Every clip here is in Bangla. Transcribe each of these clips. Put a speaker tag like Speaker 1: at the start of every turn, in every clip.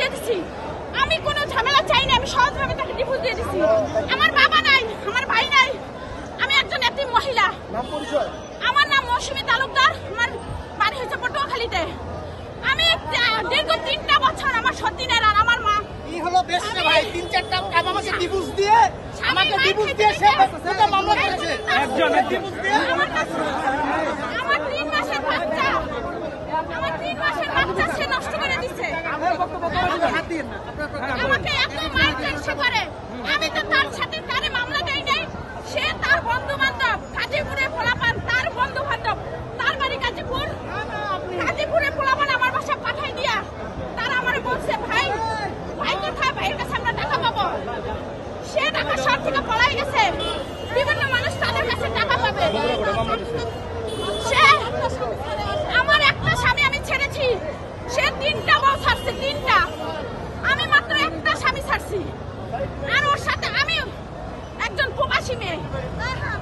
Speaker 1: দিয়ে দিছি আমি কোনো ঝামেলা চাই না আমি সহজভাবে তাকে ডিভোর্স দিয়ে দিছি। আমার বাবা নাই আমার ভাই নাই আমি একজন এতিম মহিলা। আমার নাম মৌসুমী তালুকদার আমার বাড়ি হচ্ছে পটুয়াখালীতে। আমি দীর্ঘ তিনটা বছর আমার সতীনের আর আমার মা।
Speaker 2: হলো বেশ ভাই? তিন চারটা আমাকে ডিভোর্স দিয়ে আমাকে ডিভোর্স দিয়ে সে। মামলা করেছে।
Speaker 1: একজন
Speaker 2: ডিভোর্স দিয়ে
Speaker 1: আমার কাছে আমার তিন মাসের বাচ্চা আমার তিন মাসের বাচ্চা সে নষ্ট করে দিচ্ছে
Speaker 2: হাত দিয়ে না।
Speaker 1: আমাকে এত করে। আমি তো তার সাথে তারে মামলা দেই নাই। সে তার বন্ধু বান্ধব গাজীপুরে পোলাপান তার বন্ধু বান্ধব তার বাড়ি গাজীপুর। গাজীপুরে পোলাপান আমার বাসা পাঠাই দিয়া তারা আমার বলছে ভাই ভাই কোথায়? ভাইয়ের কাছে আমরা টাকা পাবো। সে টাকা সব থেকে পলাই গেছে। বিভিন্ন মানুষ তাদের কাছে টাকা পাবে। আর সাথে আমি একজন প্রবাসী মেয়ে।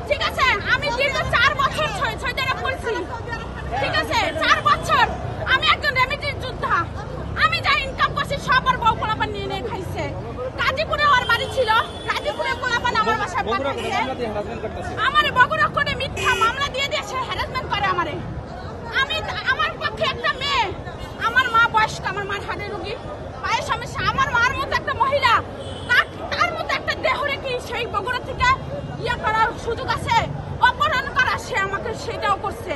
Speaker 1: ঠিক আছে? আমি দীর্ঘ চার বছর ছয় ছয় জায়গা করছি ঠিক আছে? চার বছর আমি একজন রেমিটির যোদ্ধা। আমি যা ইনকাম করছি, সব আর বউ পোলাপান নিয়ে নিয়ে খাইছে। গাজীপুরে ওর বাড়ি ছিল। গাজীপুরে পোলাপান আমার বাসায় পাঠাইছে। আমার বগুড়া করে মিথ্যা মামলা দিয়ে দিয়ে সে হ্যারাসমেন্ট করে আমারে। আমি আমার পক্ষে একটা মেয়ে। আমার মা বয়স্ক, আমার মার হাড়ের রোগী পায়ের সমস্যা আমার মার মতো একটা মহিলা তার- তার মতো একটা দেহ থেকে ইয়ে করার সুযোগ আছে? অপহরণ করা সে আমাকে সেটাও করছে।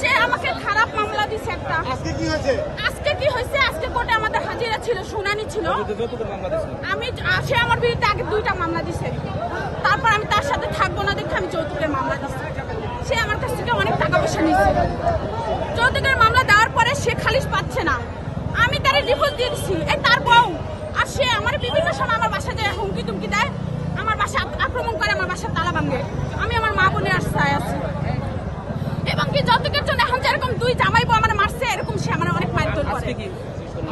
Speaker 1: সে আমাকে খারাপ মামলা দিছে একটা।
Speaker 2: আজকে কি হয়েছে?
Speaker 1: আজকে কি হয়েছে? আজকে কোর্টে আমাদের হাজিরা ছিল শুনানি ছিল। আমি সে আমার বিরুদ্ধে আগে দুইটা মামলা দিছে। তারপর আমি তার সাথে থাকব না দেখে আমি যৌতুকের মামলা দিছি। সে আমার কাছ থেকে অনেক টাকা পয়সা নিয়েছে। যৌতুকের মামলা দেওয়ার পরে সে খালিশ পাচ্ছে না। আমি তারে ডিভোর্স দিয়ে দিচ্ছি এই তার বউ। আর সে আমার বিভিন্ন সময় আমার বাসা যায় হুমকি তুমকি দেয় আমার বাসা আক্রমণ করে আমার বাসার তালা ভাঙে আমি আমার মা বোনের আশ্রয় আছি এবং কি যৌতুকের জন্য এখন যেরকম দুই জামাই বউ আমার মারছে এরকম সে আমার অনেক মারধর করে।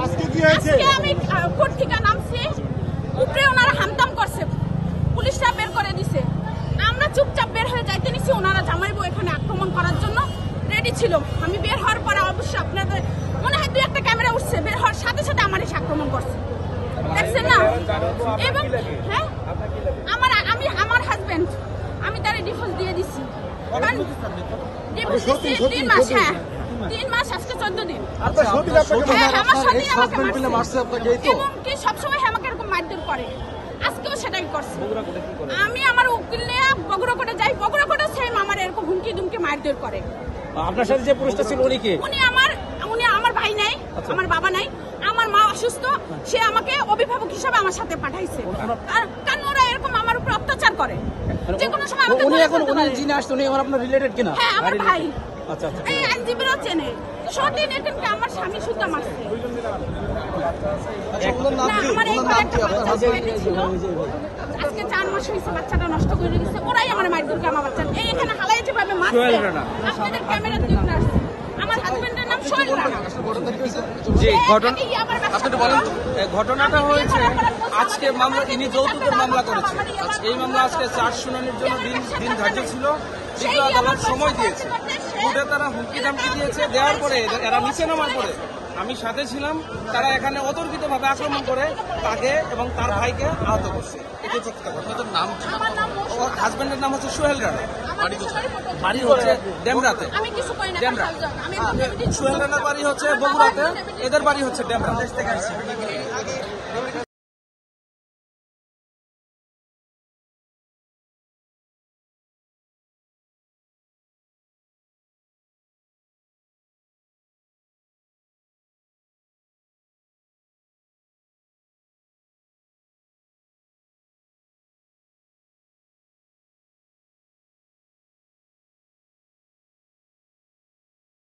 Speaker 2: আজকে কি? হয়েছে?
Speaker 1: আজকে আমি কোর্ট থেকে নামছি উপরে ওনারা হামতাম করছে পুলিশরা বের করে দিছে। আমরা চুপচাপ বের হয়ে যাইতে নিছি ওনারা জামাই বউ এখানে আক্রমণ করার জন্য রেডি ছিল। আমি বের হওয়ার পরে অবশ্যই আপনাদের মনে হয় দুই একটা ক্যামেরা উঠছে বের হওয়ার সাথে সাথে আমার এসে আক্রমণ করছে। দেখছেন না? এবং হ্যাঁ? তিন মাস হ্যাঁ। তিন মাস আজকে চোদ্দ দিন। সবসময় আমাকে এরকম মারধর করে। আজকেও সেটাই করছে। আমি আমার উকিল নিয়ে বগুড়া কোটে যাই বগুড়া কোটে সেম আমার এরকম হুমকি দুমকি মারধর করে।
Speaker 3: আপনার সাথে যে পুরুষটা ছিল উনি কে?
Speaker 1: উনি আমার উনি আমার ভাই নাই
Speaker 3: আচ্ছা।
Speaker 1: আমার বাবা নাই। আমার মা অসুস্থ সে আমাকে অভিভাবক হিসাবে আমার সাথে পাঠাইছে। কারণ আমার উপর অত্যাচার করে। যে কোনো সময় আমাকে
Speaker 3: উনি এখন উনি। যিনি এখন আপনার রিলেটেড কিনা?
Speaker 1: হ্যাঁ আমার ভাই।
Speaker 3: আচ্ছা আচ্ছা
Speaker 1: এই আইনজীবীরাও চেনে। সতীন আমার স্বামী সুদ্ধা মারছে? আমার। আজকে চার মাস হয়েছে বাচ্চাটা নষ্ট করে ওরাই আমার মারধর করে আমার বাচ্চা। এই এখানে হালাই যেভাবে মারছে। আপনাদের আসছে। আমার রানা
Speaker 4: জি ঘটনা আপনি বলেন ঘটনাটা হয়েছে আজকে মামলা
Speaker 1: হাজবেন্ড
Speaker 4: ইনি যৌতুকের মামলা করেছে এই মামলা আজকে শুনানির জন্য দিন দিন ধার্য ছিল।
Speaker 1: সেই
Speaker 4: আদালত সময় দিয়েছে। কোর্টে তারা হুমকি ধামকি দিয়েছে। দেওয়ার পরে এরা নিচে নামার পরে আমি সাথে ছিলাম। তারা এখানে অতর্কিত ভাবে আক্রমণ করে তাকে এবং তার ভাইকে আহত করছে। এটাই সত্য কথা নাম
Speaker 1: আমার নাম
Speaker 4: হাজবেন্ডের নাম হচ্ছে সোহেল রানা। বাড়ি হচ্ছে ডেমরাতে। ডেমরা। বাড়ি হচ্ছে বগুড়াতে। এদের বাড়ি হচ্ছে ডেমরা। দেশ থেকে আসছে।